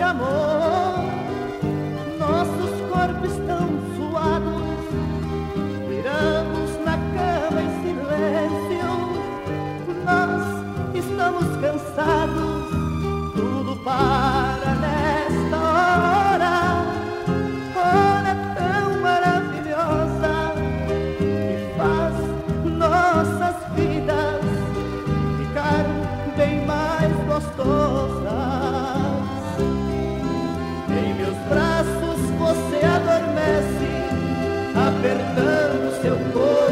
de amor. Apertando seu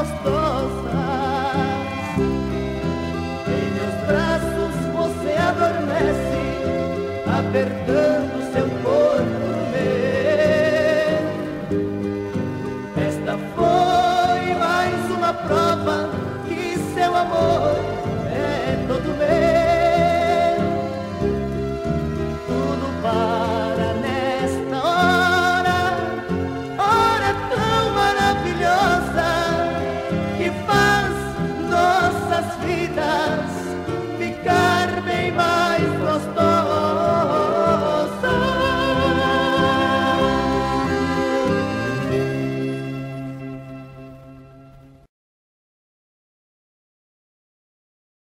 gostosas. Em meus braços você adormece, apertando seu corpo meu. Esta foi mais uma prova que seu amor. vida.